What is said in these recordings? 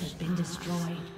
Has been destroyed.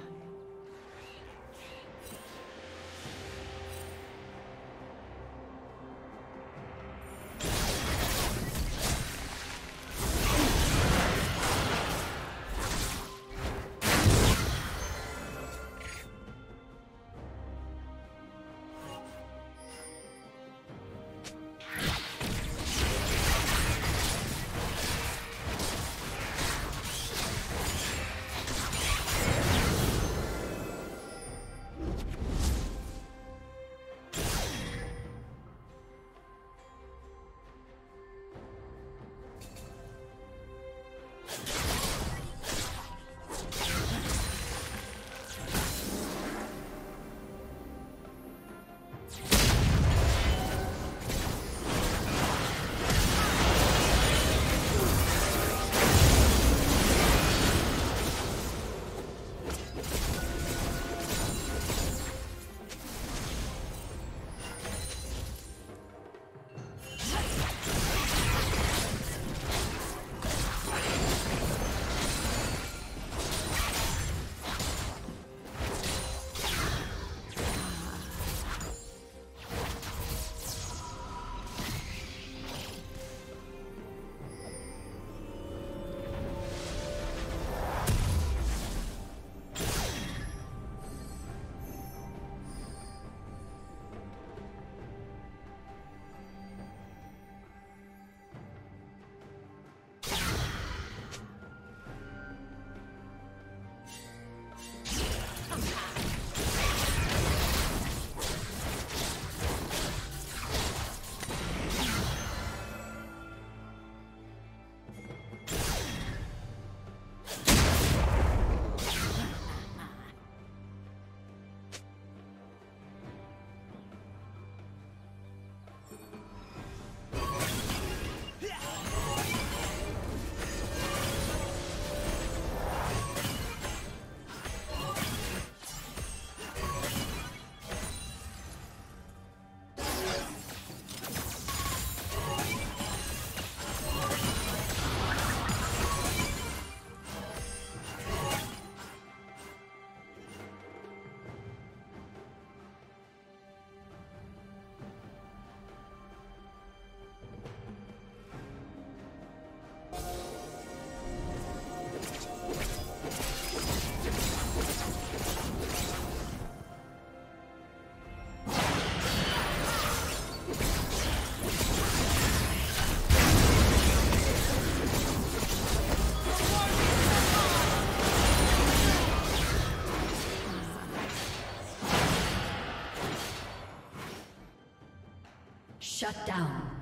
Shut down.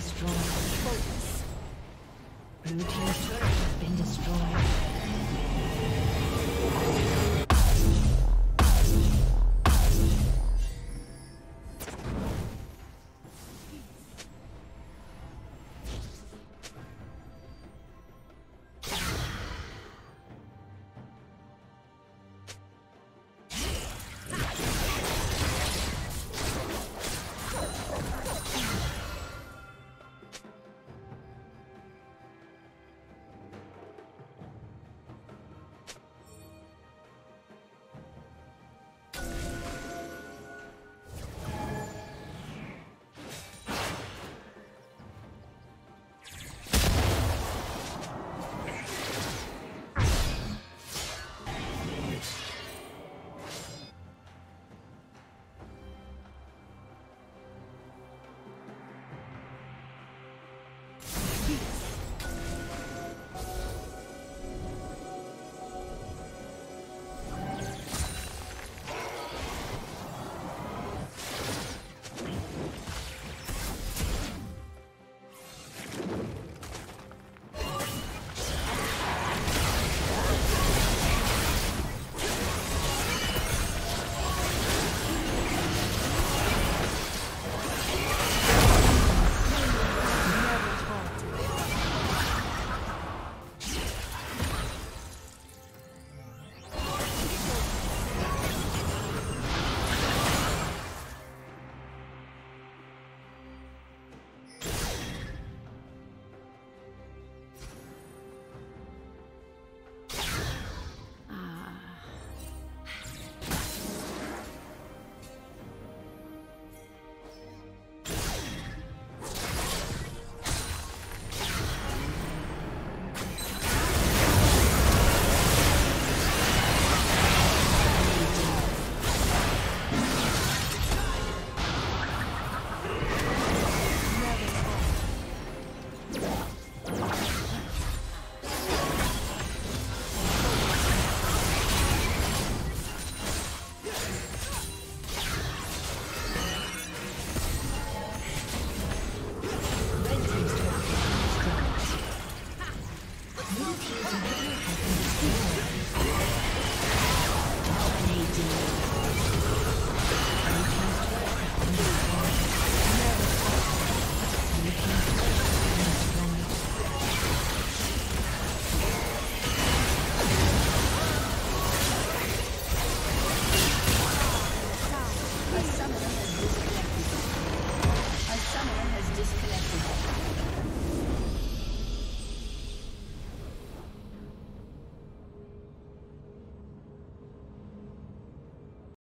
destroyed. Focus. Blue team's turret has been destroyed.